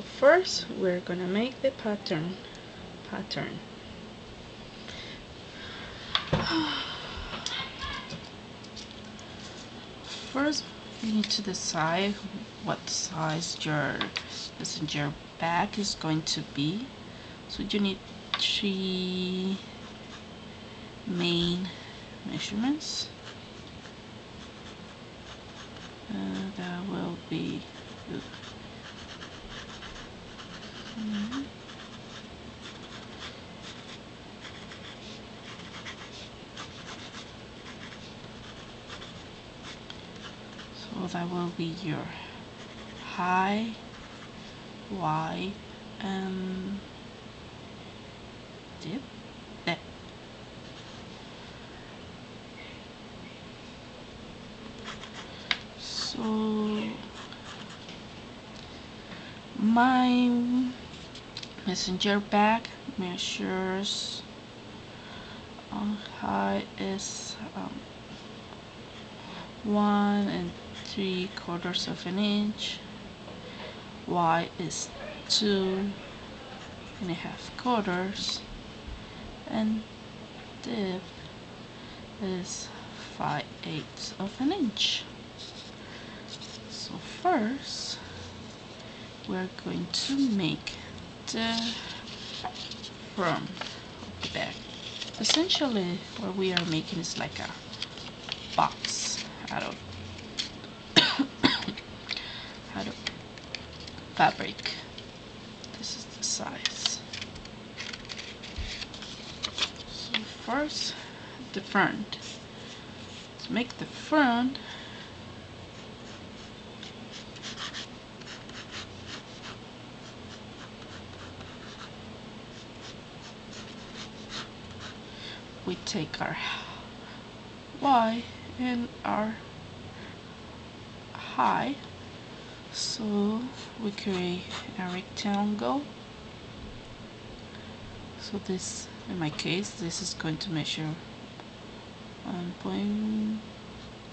so first we're gonna make the pattern. Pattern. First you need to decide what size your messenger bag is going to be. So you need three main measurements. Uh, that will be so that will be your high wide and dip there so my messenger bag measures uh, high is um, one and three quarters of an inch. Y is two and a half quarters. And dip is five eighths of an inch. So first we're going to make of the bag essentially what we are making is like a box out of out of fabric. This is the size. So first the front. To make the front we take our y and our high. So we create a rectangle. So this in my case this is going to measure one point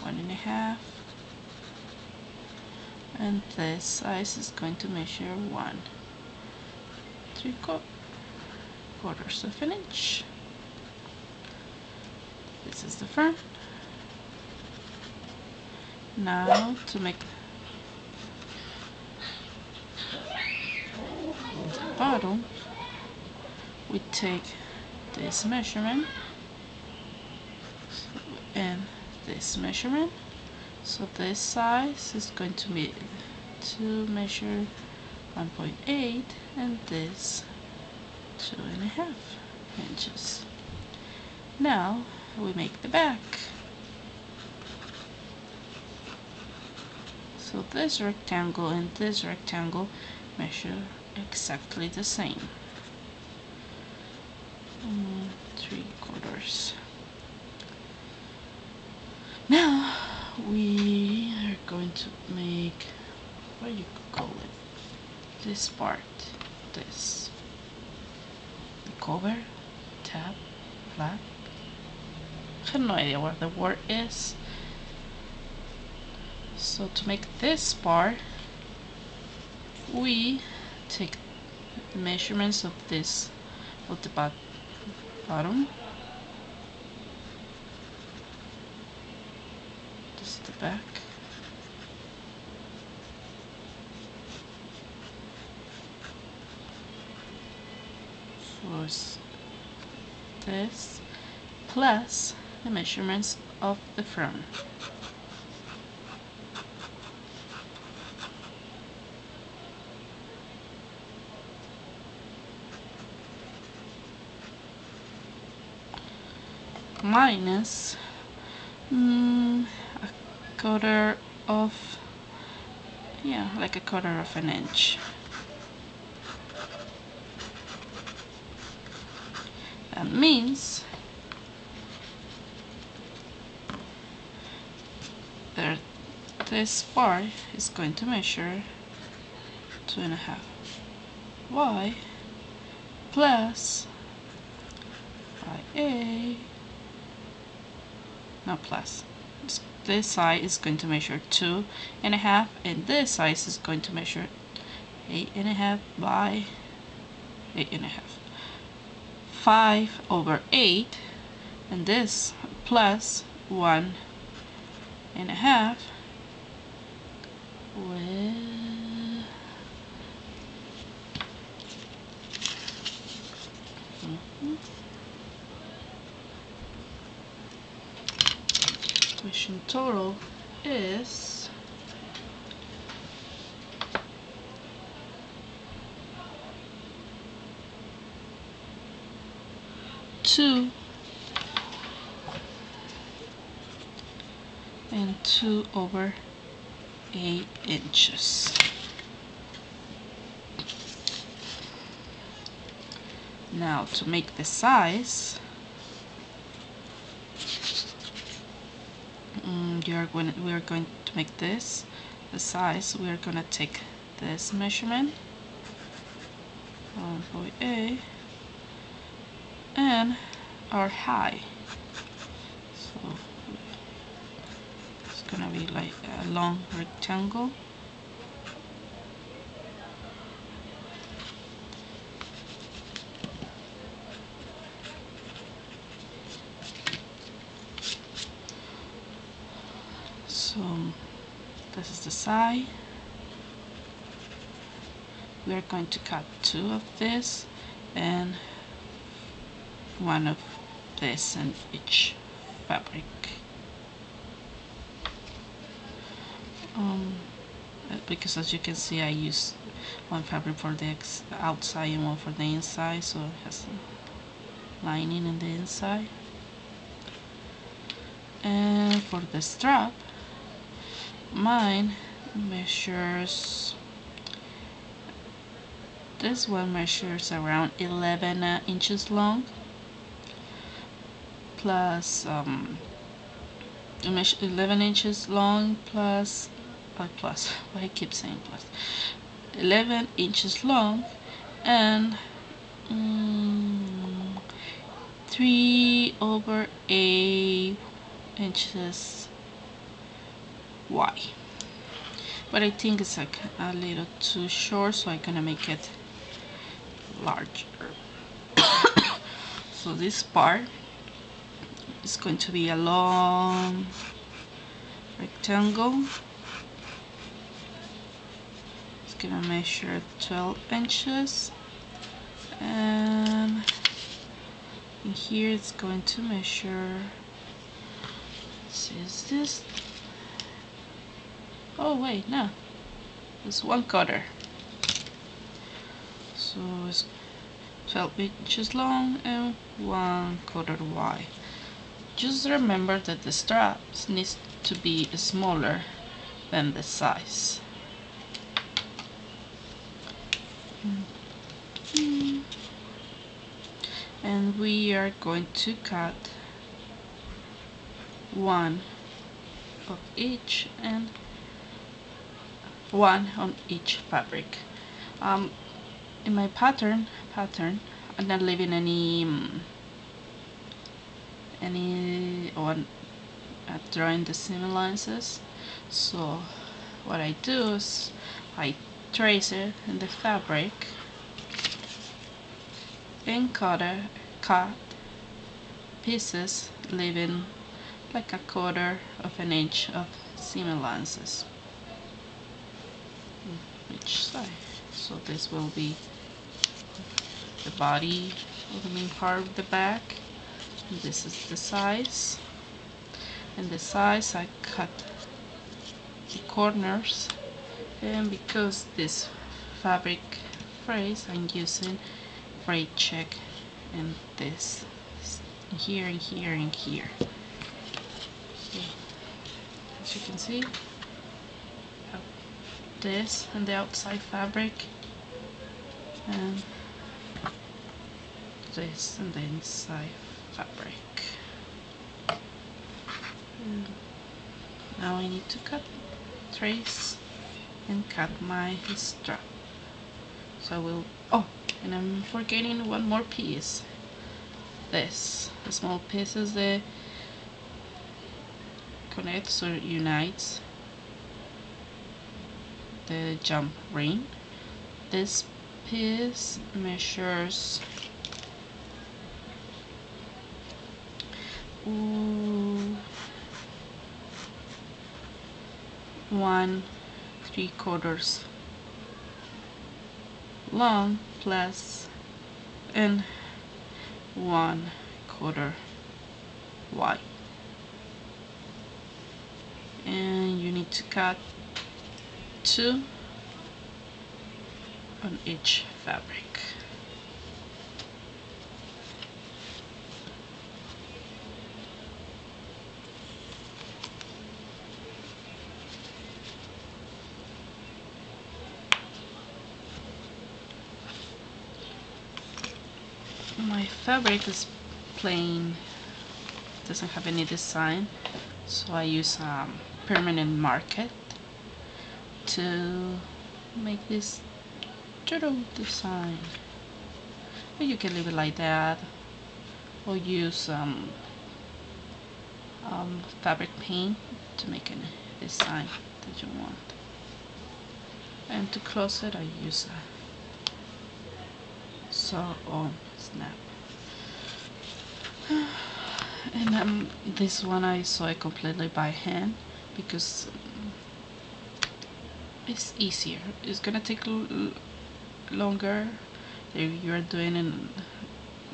one and a half. And this size is going to measure one three quarters of an inch this is the front. Now to make the bottom we take this measurement and this measurement. So this size is going to be to measure 1.8 and this two and a half inches. Now we make the back. So this rectangle and this rectangle measure exactly the same. Mm, three quarters. Now we are going to make what you call it this part this the cover tab flap have no idea what the word is. So to make this part, we take measurements of this, of the bottom. This is the back. So this plus the measurements of the front. minus mm, a quarter of yeah like a quarter of an inch that means there this part is going to measure two and a half. Y plus a. Not plus. This side is going to measure two and a half and this size is going to measure eight and a half by eight and a half. Five over eight and this plus one and a half with mm-hmm. question total is two and two over eight inches. Now to make the size mm, you're going we are going to make this the size. We are going to take this measurement for A and our high so it's gonna be like a long rectangle. So this is the side. We are going to cut two of this and one of this in each fabric um, because as you can see I use one fabric for the outside and one for the inside so it has lining in the inside. And for the strap mine measures this one measures around 11 uh, inches long plus um, 11 inches long plus plus. Why I keep saying plus? 11 inches long and um, 3 over 8 inches wide. But I think it's like a little too short so I'm gonna make it larger. So this part is going to be a long rectangle gonna measure 12 inches. And in here it's going to measure see is this oh wait no it's one quarter. So it's 12 inches long and one quarter wide. Just remember that the straps needs to be smaller than the size. And we are going to cut one of each and one on each fabric. Um, in my pattern, pattern, I'm not leaving any um, any on uh, drawing the seam allowances so what I do is I trace it in the fabric. And cut, pieces leaving like a quarter of an inch of seam allowances. Mm, each side. So this will be the body or the main part of the back. This is the size and the size I cut the corners and because this fabric phrase I'm using Fray Check and this here and here and here so, as you can see this and the outside fabric and this and the inside fabric. And now I need to cut, trace, and cut my strap. So I will, oh, and I'm forgetting one more piece. This, the small pieces that connects or unites the jump ring this piece measures one three quarters long plus and one quarter wide and you need to cut two on each fabric my fabric is plain doesn't have any design so I use um, permanent marker to make this turtle design. Or you can leave it like that or use um, um, fabric paint to make a design that you want. And to close it I use a saw on snap and um, this one I it completely by hand because it's easier. It's gonna take longer if you're doing in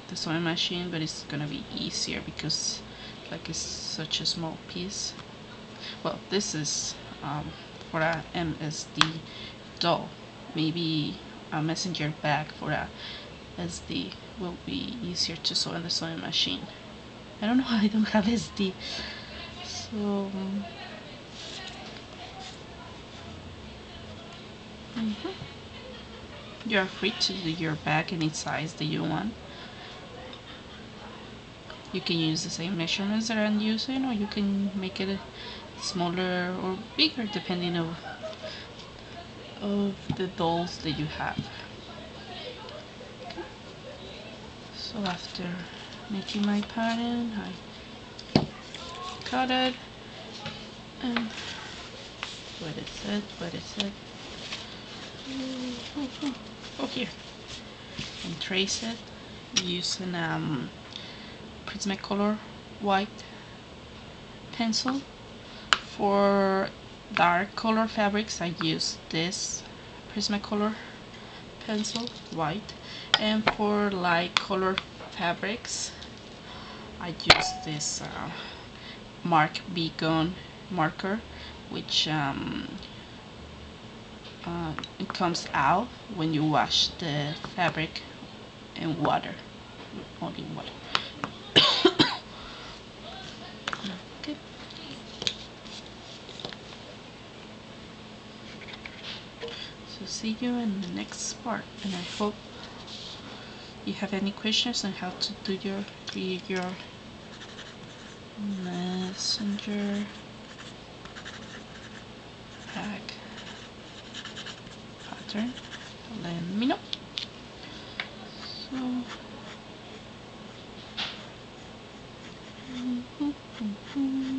the sewing machine but it's gonna be easier because like it's such a small piece. Well this is um, for a MSD doll. Maybe a messenger bag for a SD will be easier to sew in the sewing machine. I don't know why I don't have SD so mm -hmm. you're free to do your bag any size that you want. You can use the same measurements that I'm using or you can make it smaller or bigger depending of of the dolls that you have so after making my pattern I cut it. And what is it what is it oh here. And trace it using um Prismacolor white pencil. For dark color fabrics I use this Prismacolor pencil white and for light color fabrics I use this uh, Mark Beacon marker which um, uh, it comes out when you wash the fabric in water. Only water. Okay so see you in the next part and I hope you have any questions on how to do your create your messenger pack pattern let me know so mm -hmm, mm -hmm.